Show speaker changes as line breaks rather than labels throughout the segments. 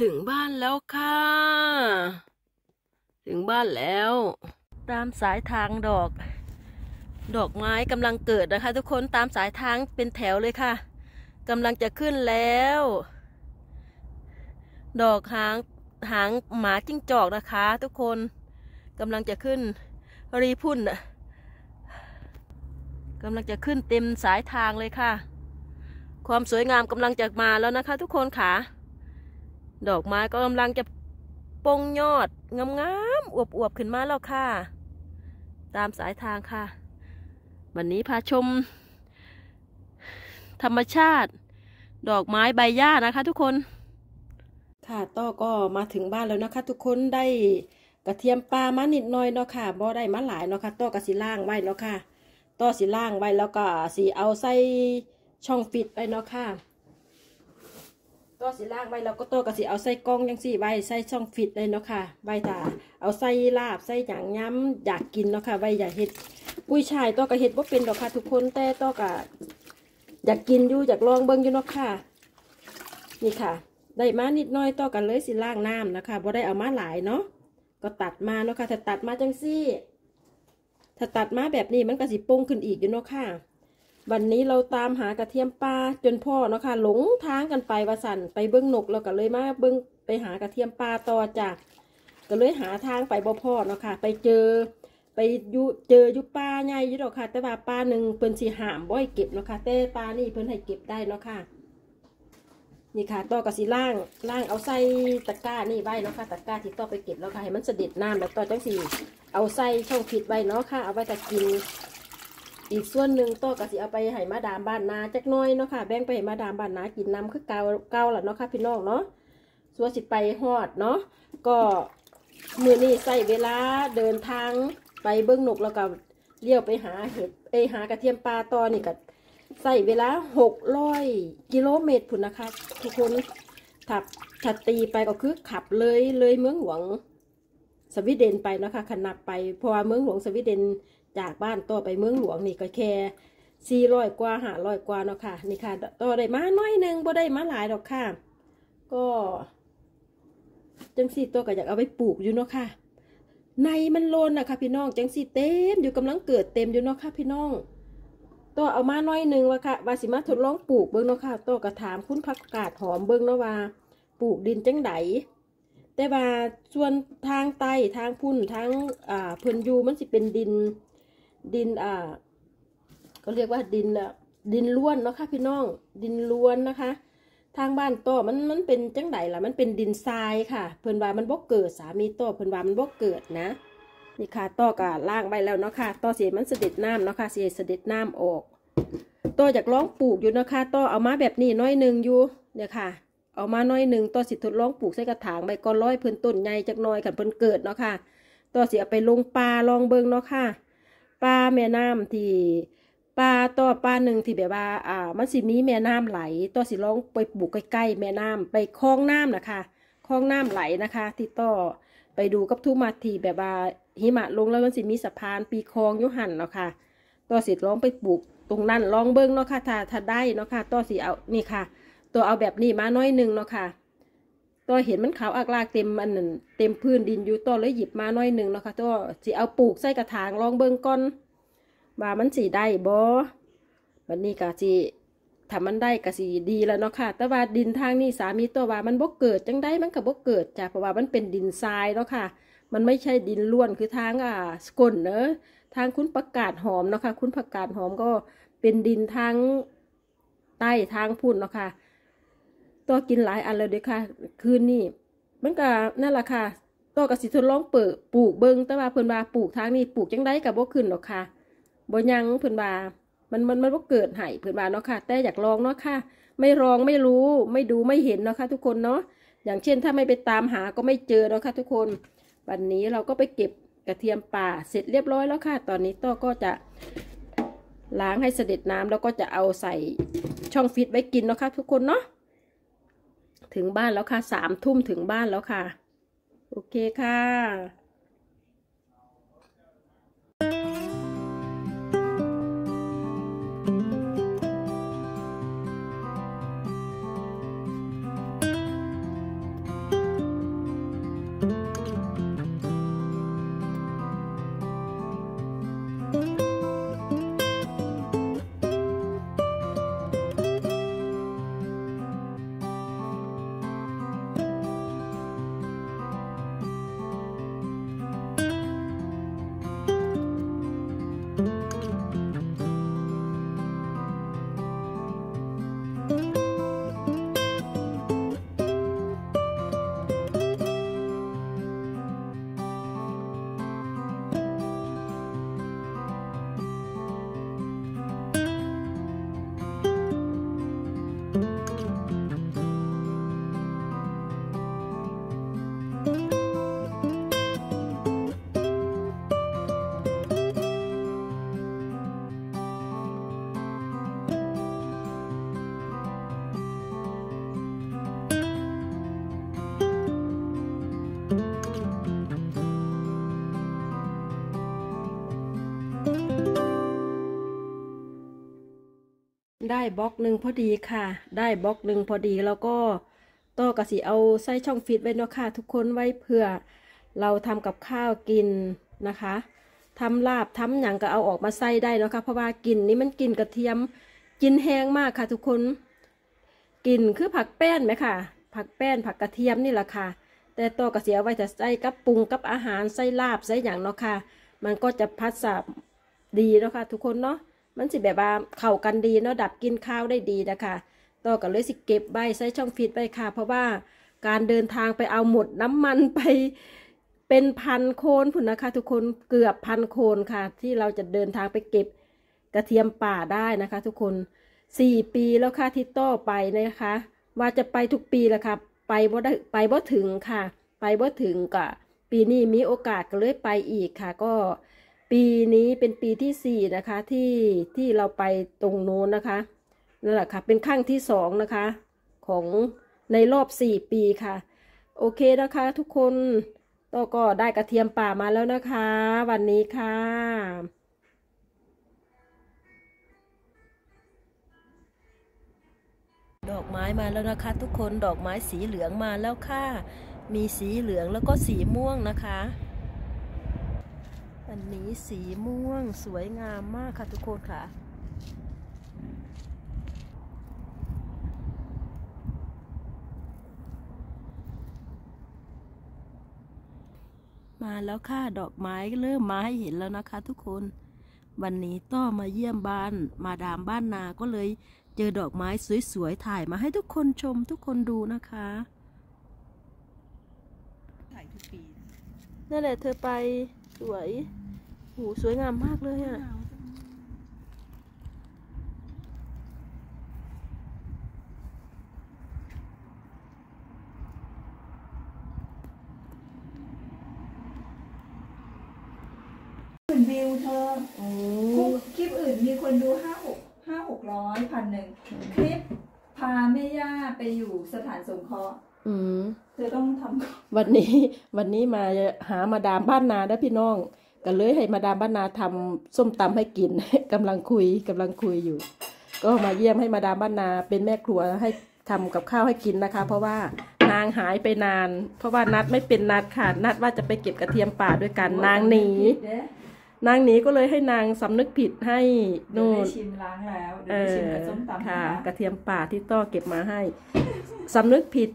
ถึงบ้านแล้วค่ะ ถึงบ้านแล้ว ตามสายทางดอก ดอกไม้กำลังเกิดนะคะ ทุกคนตามสายทางเป็นแถวเลยค่ะกำลังจะขึ้นแล้ว ดอกหางหางหมาจิ้งจอกนะคะ ทุกคนกำลังจะขึ้น รีพุ่นอะกำลังจะขึ้นเต็มสายทางเลยค่ะ ความสวยงามกำลังจะมาแล้วนะคะ ทุกคนค่ะ ดอกไม้ก็กำลังจะปงยอดงามๆอวบๆขึ้นมาแล้วค่ะ ตามสายทางค่ะ วันนี้พาชม ธรรมชาติ ดอกไม้ใบหญ้านะคะทุกคน ค่ะต้อก็มาถึงบ้านแล้วนะคะ ทุกคนได้กระเทียมปลามานิดหน่อยเนาะค่ะบ่ได้มาหลายเนาะค่ะต้อกระสีล่างไว้เนาะค่ะต้อสีล่างไว้แล้วก็สีเอาใส่ช่องฟิตไว้เนาะค่ะ ต้อสีล่างไว้แล้วก็ต้อกระสีเอาใส่กล้องยังสี่ไว้ใส่ช่องฟิตเลยเนาะค่ะไว้ตาเอาใส่ลาบใส่หยางย้ำอยากกินเนาะค่ะไว้อยากเห็ดกุ้ยช่ายต้อก็เห็ดว่าเป็นดอกค่ะทุกคนแต่ต้อกะอยากกินอยู่อยากลองเบิ้งอยู่เนาะค่ะ นี่ค่ะ ได้มานิดน้อยต่อกันเลยสิล่างน้ำนะคะบ่ได้เอามาหลายเนาะก็ตัดมาเนาะค่ะถ้าตัดมาจังซี่ถ้าตัดมาแบบนี้มันก็สิปงขึ้นอีกอยู่เนาะค่ะ วันนี้เราตามหากระเทียมปลาจนพ่อเนาะค่ะหลงทางกันไปว่าสันไปเบิ้งนกแล้วก็เลยมาเบิ้งไปหากระเทียมปลาต่อจากก็เลยหาทางไปบ่พ่อเนาะค่ะ ไปเจอ ไปยู่เจอยู่ปลาใหญ่ยู่ดอกค่ะ แต่ว่าปลาหนึ่งเพิ่นสิหามบ่ให้เก็บเนาะค่ะแต่ปลานี่เพิ่นให้เก็บได้เนาะค่ะนี่ค่ะต่อกับสีล่างล่างเอาใส่ตะกร้านี่ไว้เนาะค่ะตะกร้าที่ต่อไปเก็บแล้วค่ะให้มันเสด็จน้ำแล้วต่อจังสีเอาใส่ช่องฟิตไว้เนาะค่ะ เอาไว้ต่กิน อีกส่วนหนึ่งต่อกับสีเอาไปให้มาดามบ้านนาจักหน้อยเนาะค่ะ แบ่งไปให้มาดามบ้านนากินน้ำคือเกาเกาแหละเนาะค่ะพี่น้องเนาะส่วนสิไปฮอดเนาะก็มือนี่ใส่เวลาเดินทางไปเบิ้งนกแล้วก็เลี้ยวไปหาเห็ดเอหากระเทียมปลาตอนี่ก็ใส่เวลาหกร้อยกิโลเมตรพุ่นนะคะทุกคนถับถัดตีไปก็คือขับเลยเลยเมืองหลวงสวีเดนไปนะคะขนับไปเพราะว่าเมืองหลวงสวีเดน จากบ้านต่อไปเมืองหลวงนี่ก็แค่สี่ร้อยกว่าห้าร้อยกว่าเนาะค่ะนี่ค่ะต่อได้มาน้อยหนึ่งบ่ได้มาหลายดอกค่ะ ก็จังสี่ตัวก็อยากเอาไปปลูกอยู่เนาะค่ะ ในมันโลนนะคะพี่น้องจังสี่เต็มอยู่กำลังเกิดเต็มอยู่เนาะค่ะพี่น้องตัวเอามาน้อยหนึ่งว่าค่ะว่าสิมาทดลองปลูกเบิ้งเนาะค่ะตัวกระถามคุณผักกาดหอมเบิ้งเนาะว่าปลูกดินจังไดแต่ว่าส่วนทางใต้ทางพุ่นทางอ่าเพิ่นยูมันสิเป็นดิน ดินอ่าก็เรียกว่าดินอะดินล้วนเนาะค่ะพี่น้อง ดินล้วนนะคะ ทางบ้านต่อมันมันเป็นจังไดล่ะ มันเป็นดินทรายค่ะ เพิ่นว่ามันบ่เกิดสามีต่อเพิ่นว่ามันบ่เกิดนะนี่ค่ะต่อกะล่างไปแล้วเนาะค่ะต่อเสียมันเสด็จน้ำเนาะค่ะเสียเสด็จน้ำออกต่อจากลองปลูกอยู่นะคะต่อเอามาแบบนี้น้อยหนึ่งอยู่เนี่ยค่ะ เอามาน้อยหนึ่งต่อสิทดลองปลูกใส่กระถางใบก้อนร้อยเพิ่นต้นใหญ่จากน้อยกันเพิ่นเกิดเนาะค่ะต่อเสียไปลงปลาลองเบิงเนาะค่ะ ปลาแม่น้ำที่ปลาต่อปลาหนึ่งที่แบบว่า อ่า มันสิมีแม่น้ำไหลต่อสิลองไปปลูกใกล้ๆแม่น้ำไปคลองน้ำนะคะคลองน้ำไหลนะคะ ที่ต่อไปดูกับทุกมาทีแบบว่าหิมะลงแล้วมันสิมีสะพานปีคลองยุหันเนาะค่ะต่อสิลองไปปลูกตรงนั้นลองเบิ้งเนาะค่ะถ้าถ้าได้เนาะค่ะต่อสิเอานี่ค่ะ ตัวเอาแบบนี้มาน้อยหนึ่งเนาะค่ะ ตัวเห็นมันขาวอักลากเต็มอันนั้นเต็มพื้นดินอยู่ตัวเลยหยิบมาหน้อยหนึ่งเนาะค่ะตัวสิเอาปลูกใส่กระถางลองเบิ้งก่อนว่ามันสีได้บ่วันนี้ก็สิถ้ามันได้ก็สิดีแล้วเนาะค่ะ แต่ว่าดินทางนี้สามีตัวว่ามันบ่เกิดจังได้มันก็บ่เกิดจ้ะเพราะว่ามันเป็นดินทรายเนาะค่ะ มันไม่ใช่ดินล้วนคือทางอ่าสกลเนอะทางคุณประกาศหอมเนาะค่ะ คุณประกาศหอมก็เป็นดินทางใต้ทางพุ่นเนาะค่ะ ตัวกินหลายอันเลยเด้อค่ะ คืนนี้มันก็นั่นแหละค่ะตัวกับสิทดลองเปิดปลูกเบิงแต่ว่าเพิ่นว่าปลูกทางนี้ปลูกจังได้กับบ่ขึ้นหรอกค่ะบ่ยังเพิ่นว่ามันมันมันบ่เกิดไห้เพิ่นว่าเนาะค่ะ แต่อยากลองเนาะค่ะ ไม่ลองไม่รู้ไม่ดูไม่เห็นเนาะค่ะ ทุกคนเนาะอย่างเช่นถ้าไม่ไปตามหาก็ไม่เจอเนาะค่ะ ทุกคน วันนี้เราก็ไปเก็บกระเทียมป่าเสร็จเรียบร้อยแล้วค่ะ ตอนนี้ต้อก็จะล้างให้เสด็จน้ำแล้วก็จะเอาใส่ช่องฟิตไว้กินเนาะค่ะ ทุกคนเนาะ ถึงบ้านแล้วค่ะสามทุ่มถึงบ้านแล้วค่ะ โอเคค่ะ ได้บล็อกหนึ่งพอดีค่ะ ได้บล็อกหนึ่งพอดีแล้วก็ต่อกระสีเอาไส้ช่องฟิตไว้เนาะค่ะ ทุกคนไว้เพื่อเราทำกับข้าวกินนะคะทำลาบทำหยังก็เอาออกมาใส่ได้เนาะค่ะเพราะว่ากินนี้มันกินกระเทียมกินแห้งมากค่ะ ทุกคนกินคือผักแป้นไหมค่ะ ผักแป้นผักกระเทียมนี่แหละค่ะ แต่ต่อกระเสียไว้จะใส่กับปรุงกับอาหารใส่ลาบใส่อย่างเนาะค่ะ มันก็จะพัดสาบดีเนาะค่ะ ทุกคนเนาะ มันสิแบบว่าเข้ากันดีเนาะดับกินข้าวได้ดีนะคะต่อกันเลยสิเก็บใบใส่ช่องฟิตไว้ค่ะ เพราะว่าการเดินทางไปเอาหมดน้ำมันไปเป็นพันโคนพุ่นนะคะ ทุกคนเกือบพันโคนค่ะ ที่เราจะเดินทางไปเก็บกระเทียมป่าได้นะคะ ทุกคนสี่ปีแล้วค่ะที่ต่อไปนะคะ ว่าจะไปทุกปีแหละค่ะไปบ่ได้ไปบ่ถึงค่ะ ไปบ่ถึงกะปีนี้มีโอกาสก็เลยไปอีกค่ะ ก็ ปีนี้เป็นปีที่สี่นะคะที่ที่เราไปตรงโน้นนะคะนั่นแหละค่ะเป็นครั้งที่สองนะคะ ของในรอบสี่ปีค่ะ โอเคนะคะทุกคนต่อก็ได้กระเทียมป่ามาแล้วนะคะ วันนี้ค่ะดอกไม้มาแล้วนะคะ ทุกคนดอกไม้สีเหลืองมาแล้วค่ะ มีสีเหลืองแล้วก็สีม่วงนะคะ อันนี้สีม่วงสวยงามมากค่ะทุกคนค่ะ มาแล้วค่ะดอกไม้เริ่มมาให้เห็นแล้วนะคะทุกคน วันนี้ต้อมาเยี่ยมบ้าน มาดามบ้านนาก็เลยเจอดอกไม้สวยๆถ่ายมาให้ทุกคนชมทุกคนดูนะคะ
ถ่ายทุกปี
นั่นแหละเธอไปสวย โหสวยงามมากเลยอะ
อื่นวิวเธอ
โอ้
คลิปอื่นมีคนดูห้าหกห้าหกร้อยพันหนึ่งคลิปพาแม่ย่าไปอยู่สถานสงเคราะห์
อืม
เธอต้องทำ
วันนี้ วันนี้มาหามาดามบ้านนาได้อพี่น้อง ก็เลยให้มาดามบ้านนาทำส้มตำให้กินกำลังคุยกำลังคุยอยู่ ก็มาเยี่ยมให้มาดามบ้านนาเป็นแม่ครัวให้ทำกับข้าวให้กินนะคะ เพราะว่านางหายไปนาน เพราะว่านัดไม่เป็นนัดค่ะ นัดว่าจะไปเก็บกระเทียมป่าด้วยกันนางหนี
เด้
นางหนีก็เลยให้นางสำนึกผิดให้
เดี๋ยว
นู่
ได้
น
ชิมล้างแล้ว
เอ
เดี๋ยวได้ชิม
อ
กับส้มตำ
ค่ะ
น
กระเทียมป่าที่ต้อเก็บมาให้สำนึกผิด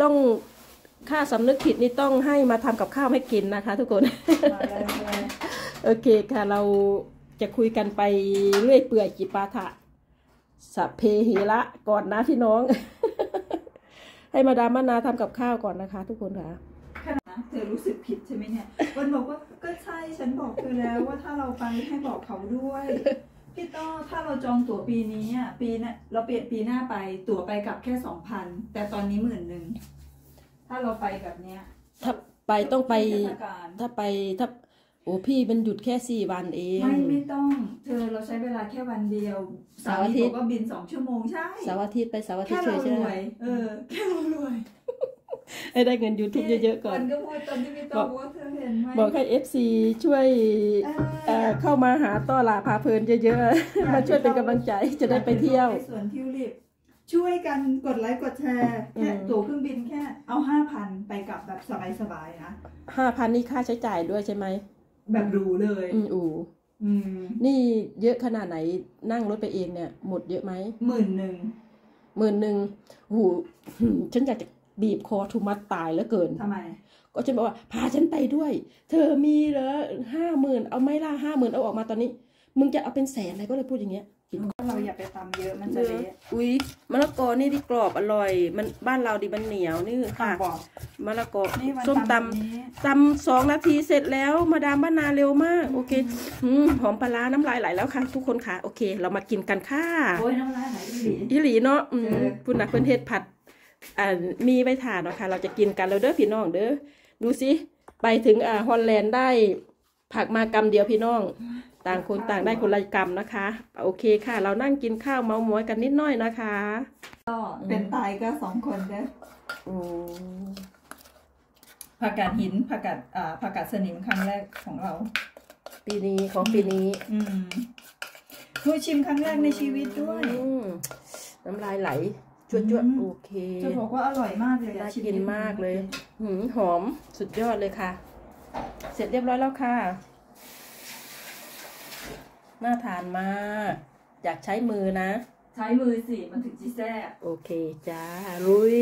ต้อง ค่าสำนึกผิดนี่ต้องให้มาทำกับข้าวให้กินนะคะ ทุกคน
มาเลยมาเลย
โอเคค่ะเราจะคุยกันไปเรื่อยเปื่อยจิปาถะสัพเพหิระก่อนนะพี่น้อง ให้มาดามมานาทำกับข้าวก่อนนะคะ ทุกคนค่ะ
ขนาดนะเธอรู้สึกผิดใช่ไหมเนี่ยวันบอกว่าก็ใช่ฉันบอกเธอแล้วว่าถ้าเราไปให้บอกเขาด้วยพี่ต้อถ้าเราจองตั๋วปีนี้อะปีหน่ะเราเปลี่ยนปีหน้าไปตั๋วไปกลับแค่สองพันแต่ตอนนี้หมื่นหนึ่ง ถ้าเราไปแบบเนี้ย
ถ้าไปต้องไป
เทศกาล
ถ้าไปถ้าโอ้พี่มันหยุดแค่สี่วันเอง
ไม่ไม่ต้อง เธอเราใช้เวลาแค่วันเดียว
เสาร์อาทิตย์
บอกว่าบินสองชั่วโมงใช่
เสาร์อาทิตย์ไปเสาร์อาทิต
แค่
ย์เฉ
เรา
ยใช่
ร
ไหม
วยเออแค่เรารวย
ให้ได้เงินยูทูบเยอะๆก่อน
วันก็พูดตอนที่พี่ต้อบอกว่าเธอเห็นไหม
บอกให้ FC ช่วย
เออ
เอ่อเข้ามาหาต้อลาพาเพลินเยอะๆ มาช่วยเป็นกำลังใจจะได้ไปเที่ยว
ไปสวนทิวลิป ช่วยกันกดไลค์กดแชร์แค่
อืม
ตั๋วเครื่องบินแค่เอาห้าพันไปกลับแบบสบายๆนะ
ห้าพันนี่ค่าใช้จ่ายด้วยใช่ไหม
แบบหรูเลย
อืมอู
อืม
นี่เยอะขนาดไหนนั่งรถไปเองเนี่ย หมดเยอะไหม
หมื่นหนึ่ง
หมื่นหนึ่งหูหืมฉันอยากจะบีบคอทุมัดตายแล้วเกิน
ทำไม
ก็ฉันบอกว่า พาฉันไปด้วย เธอมีเหรอห้าหมื่นเอาไหม่ล่ะห้าหมื่นเอาออกมาตอนนี้ มึงจะเอาเป็นแสนอะไรก็เลยพูดอย่างเงี้ย
เราอย่าไปตำเยอะมันจะเละ
อุ๊ยมะละกอนี่ที่กรอบอร่อย มันบ้านเราดิมันเหนียวนี่ค่ะ
บอก
มะละกอ
นี่วัน
ส้มต
ตำนี้ำ
ตำสองนาทีเสร็จแล้วมาดามบ้านนาเร็วมาก โอเคอืมหอมปลาร้าน้ำลายไหลแล้วค่ะ ทุกคนค่ะ โอเค เรามากินกันค่ะ
โอ้ยน้ำลายไหลอีหลี
อีหลีเนาะอืม
เออ
คุณนักเพื่อนเทศผัดอ่ามีไว้ทานเนาะค่ะ เราจะกินกันแล้วเด้อพี่น้องเด้อดูสิไปถึงอ่าฮอลแลนด์ได้ผักมากำเดียวพี่น้อง ต่างคนต่างได้คนละกำนะคะ โอเคค่ะ เรานั่งกินข้าวเมาส์มอยกันนิดหน่อยนะคะ
ก็เป็นตายก็สองคนเด้อ
โอ้
ผักกาดหินผักกาดอ่าผักกาดสนิมครั้งแรกของเรา
ปีนี้ของปีนี้
อืมเคยชิมครั้งแรกในชีวิตด้วย
อืมน้ำลายไหลจวดจวด
อืม
โอเค
จะบอกว่าอร่อยมากเลย
น่า
อะชิ
กินมากเลยหืมหอมสุดยอดเลยค่ะ เสร็จเรียบร้อยแล้วค่ะ น่าทานมาก อยากใช้มือนะ
ใช้มือสิ มันถึงจีแซ่บ
โอเคจ้าลุย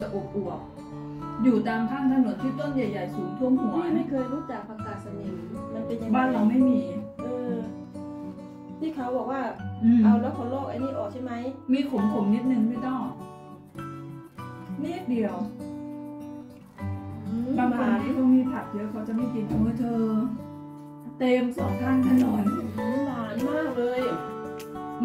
จะอบอวบๆอยู่ตามข้างถนนที่ต้นใหญ่ๆ สูงท่วมหัว
พี่ไม่เคยรู้จักผักกาดสนิมมันเป็นยังไง
บ้านเราไม่มี
เออ ที่เขาบอกว่า
อืม
เอาแล้วเขาลอกไอ้นี่ออกใช่ไหม
มีขมๆนิดนึงไม่ต้องนิดเดียว บางคนที่เขามีผักเยอะเขาจะไม่กินโอ้ยเธอ เต็มสองข้างถนน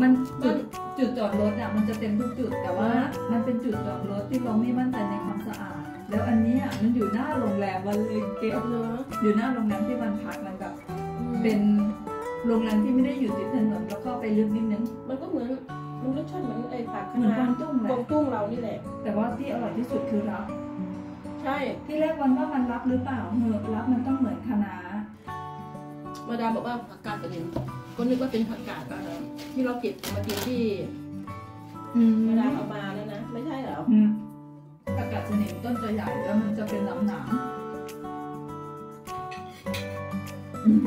มัน
จุดจุดจอดรถอะมันจะเต็มทุกจุดแต่ว่า มันเป็นจุดจอดรถที่เราไม่มั่นใจในความสะอาด แล้วอันเนี้ยมันอยู่หน้าโรงแรมวันเลยเก็บ
เนอะ
อยู่หน้าโรงแรมที่มันพักมันแบบเป็นโรงแรมที่ไม่ได้อยู่ติดถนนแล้วก็ไปลึกนิดนึง
มันก็เหมือนมันรสชาติเหมือนไอ้ผัก
เหมือนกวาง
ตุ้
ตุ้งแห
กวา
ละ
งตุ้งเรานี่แหละ
แต่ว่าที่อร่อยที่สุดคือรับ
ใช่
ที่แรกวันว่ามันรับหรือเปล่าเหอะรับมันต้องเหมือนคะน้า
มาดามบอกว่าผักกาดสนิม ก็นึกว่าเป็นผักกาดอะที่เราเก็บมากินที่
อืม
มาดามเอามาแล้วนะ ไม่ใช่เหรอ
อืมผักกาดสนิมต้นจะใหญ่แล้วมันจะเป็นหนามหนามๆอืม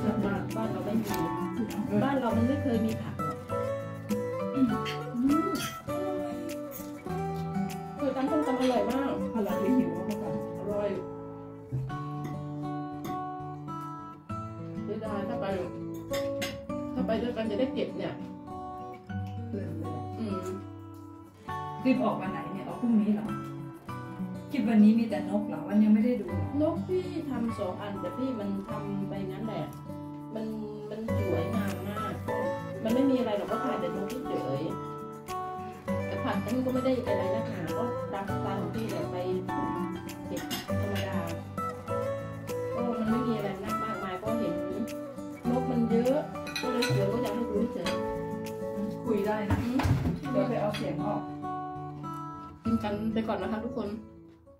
แซ่บมาก
บ้านเราไม่มี
เออ
บ้านเรามันไม่เคยมีผักหรอก จะได้เก็บเนี่ย
เพลินเลย
อืม
รีบออกวันไหนเนี่ยออกพรุ่งนี้เหรอคลิปวันนี้มีแต่นกเหรอวันยังไม่ได้ดู
นกพี่ทำสองอันแต่พี่มันทำไปงั้นแหละ มันมันสวยงามมากก็มันไม่มีอะไรหรอกก็ถ่ายแต่นกเฉยๆแต่ผักนี่ก็ไม่ได้อะไรนะหาก็ตามสไตล์ของพี่แหละไปเก็บธรรมดา สีย
งออก
กินกันไปก่อนนะคะทุกคน